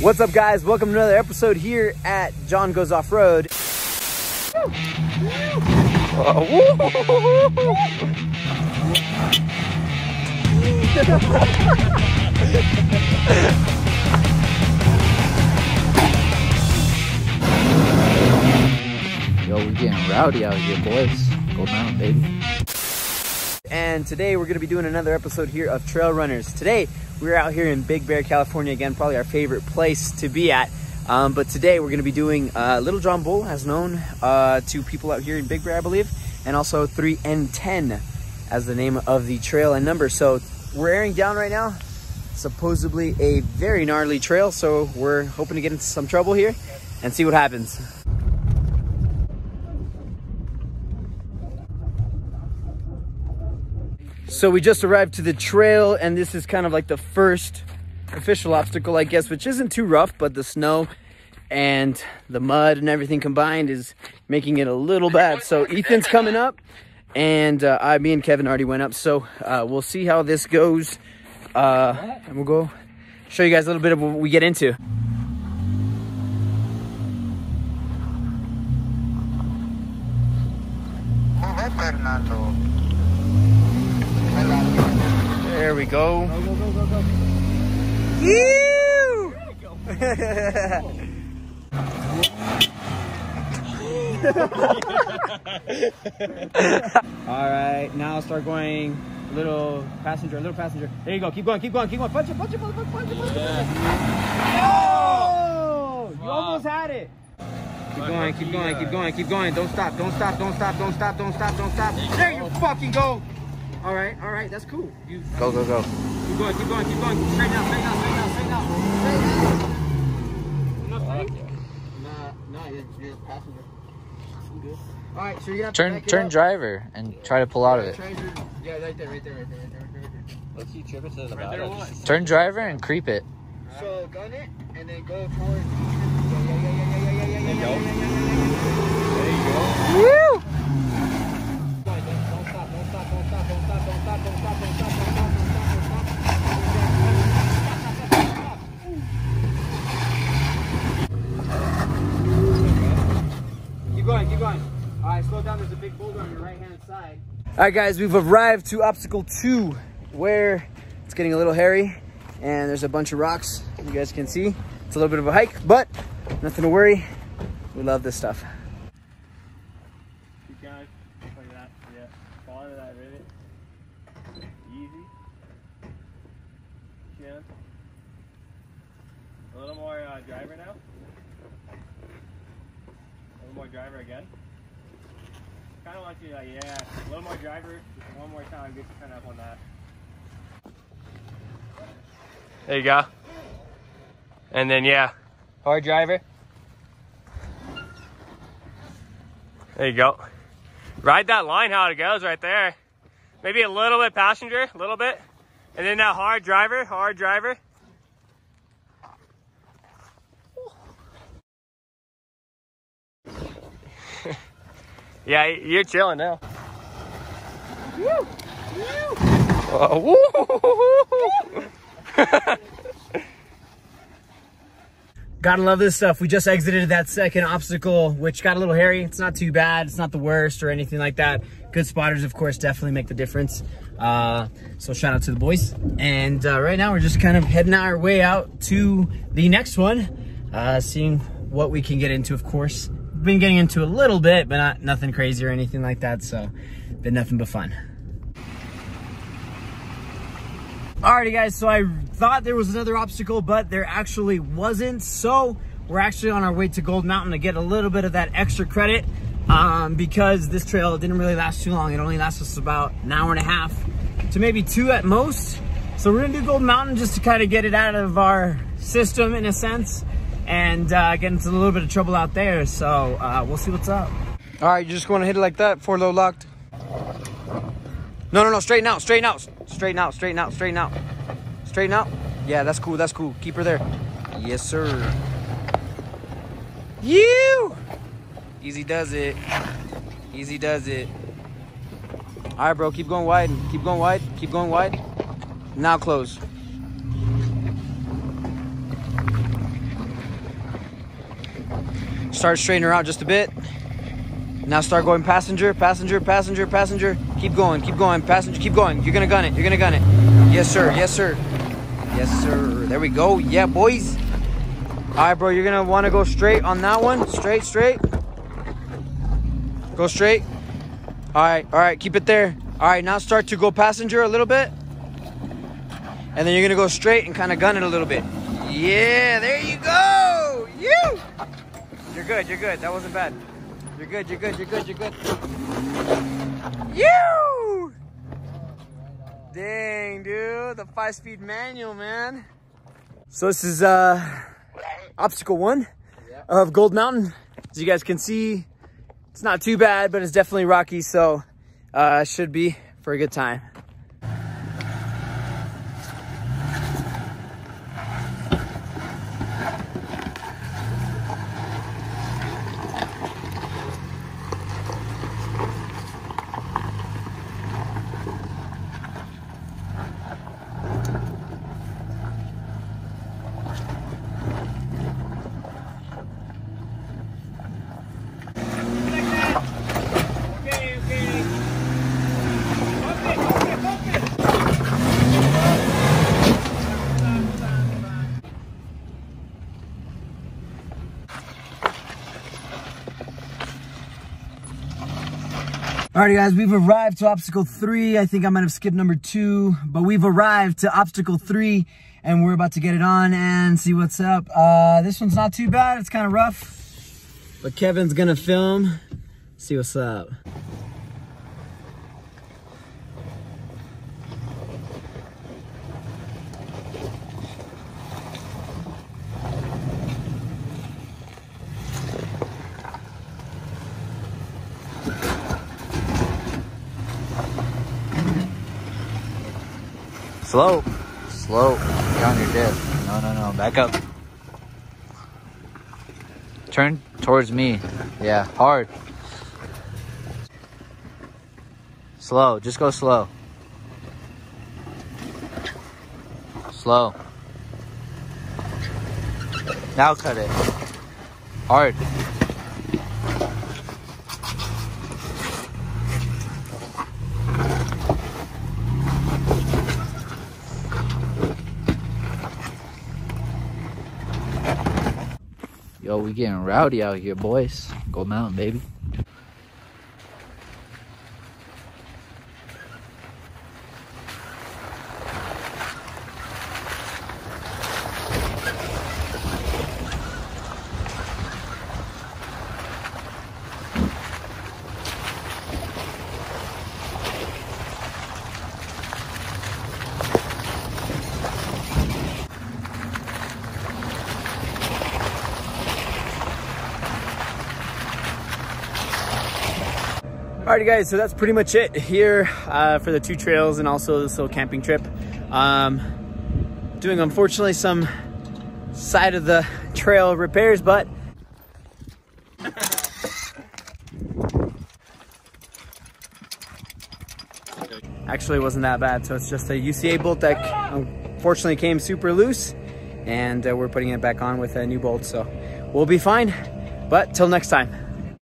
What's up guys? Welcome to another episode here at John Goes Off Road. Yo, we're getting rowdy out here, boys. Gold Mountain, baby. And today we're gonna be doing another episode here of Trail Hunters. Today we're out here in Big Bear, California again, probably our favorite place to be at. Um, but today we're gonna be doing uh, Little John Bull, as known uh, to people out here in Big Bear, I believe, and also 3N10 as the name of the trail and number. So we're airing down right now. Supposedly a very gnarly trail, so we're hoping to get into some trouble here and see what happens. So we just arrived to the trail and this is kind of like the first official obstacle, I guess, which isn't too rough, but the snow and the mud and everything combined is making it a little bad. So Ethan's coming up and uh, I, me and Kevin already went up. So uh, we'll see how this goes. Uh, and we'll go show you guys a little bit of what we get into. There we go. Go, go, go, go, go. You! All right, now start going. Little passenger, little passenger. There you go. Keep going, keep going, keep going. Punch it, punch it, punch it, punch it, punch it. Oh! You almost had it. Keep going, keep going, keep going, keep going. Don't stop, don't stop, don't stop, don't stop, don't stop, don't stop. There you fucking go. All right, all right, that's cool. You Go, go, go. keep going, keep going, keep going. Straight out, straight out, straight out, straight out. Straight out. Enough speed? Nah, nah, you're, you're a passenger. I'm good. All right, so you have to Turn back turn up. driver and try to pull out of it. Try your- Yeah, right there, right there, right there, right there, right there. Right there. Let's see trip it to the bottom. Turn driver and creep it. So gun it and then go towards. Yeah, yeah, yeah, yeah, yeah, yeah, yeah, yeah, yeah, yeah, yeah, There you go. yeah, yeah. Woo! Keep going, keep going. All right, slow down. There's a big boulder on your right hand side. All right, guys, we've arrived to obstacle two, where it's getting a little hairy, and there's a bunch of rocks. You guys can see it's a little bit of a hike, but nothing to worry. We love this stuff. Keep going. Like that. Yeah. Fall into that rivet. Easy. Chin. A little more uh, driver now. A little more driver again. Kind of want you like, yeah, a little more driver. Just one more time. Get you kind of up on that. There you go. And then, yeah, hard driver. There you go. Ride that line how it goes right there. Maybe a little bit passenger, a little bit. And then that hard driver, hard driver. Yeah, you're chilling now. Oh, woo! Gotta love this stuff. We just exited that second obstacle, which got a little hairy. It's not too bad. It's not the worst or anything like that. Good spotters, of course, definitely make the difference. Uh, so shout out to the boys. And uh, right now we're just kind of heading our way out to the next one, uh, seeing what we can get into, of course. Been getting into a little bit, but not nothing crazy or anything like that. So been nothing but fun. Alrighty guys, so I thought there was another obstacle, but there actually wasn't. So we're actually on our way to Gold Mountain to get a little bit of that extra credit um, because this trail didn't really last too long. It only lasts us about an hour and a half to maybe two at most. So we're gonna do Gold Mountain just to kind of get it out of our system in a sense and uh, get into a little bit of trouble out there. So uh, we'll see what's up. All right, you just want to hit it like that, four low locked. No, no, no, straighten out, straighten out, straighten out, straighten out, straighten out, straighten out. Yeah, that's cool, that's cool. Keep her there. Yes, sir. You. Easy does it. Easy does it. All right, bro, keep going wide. Keep going wide. Keep going wide. Now close. Start straightening her out just a bit. Now start going passenger, passenger, passenger, passenger. Keep going, keep going, passenger, keep going. You're gonna gun it, you're gonna gun it. Yes, sir, yes, sir. Yes, sir. There we go. Yeah, boys. All right, bro, you're gonna wanna go straight on that one. Straight, straight. Go straight. All right, all right, keep it there. All right, now start to go passenger a little bit. And then you're gonna go straight and kind of gun it a little bit. Yeah, there you go. Good, you're good. That wasn't bad. You're good, you're good, you're good, you're good. You! Dang, dude, the five-speed manual, man. So this is uh, obstacle one of Gold Mountain. As you guys can see, it's not too bad, but it's definitely rocky, so uh, should be for a good time. Alrighty guys, we've arrived to obstacle three. I think I might have skipped number two, but we've arrived to obstacle three and we're about to get it on and see what's up. Uh, this one's not too bad, it's kind of rough, but Kevin's gonna film, see what's up. Slow. Slow. You're on your dip. No, no, no. Back up. Turn towards me. Yeah, hard. Slow. Just go slow. Slow. Now cut it. Hard. Yo, we getting rowdy out here, boys. Gold Mountain, baby. Alrighty guys, so that's pretty much it here uh, for the two trails and also this little camping trip. Um, doing unfortunately some side of the trail repairs, but actually wasn't that bad. So it's just a UCA bolt that unfortunately came super loose and uh, we're putting it back on with a new bolt. So we'll be fine, but till next time.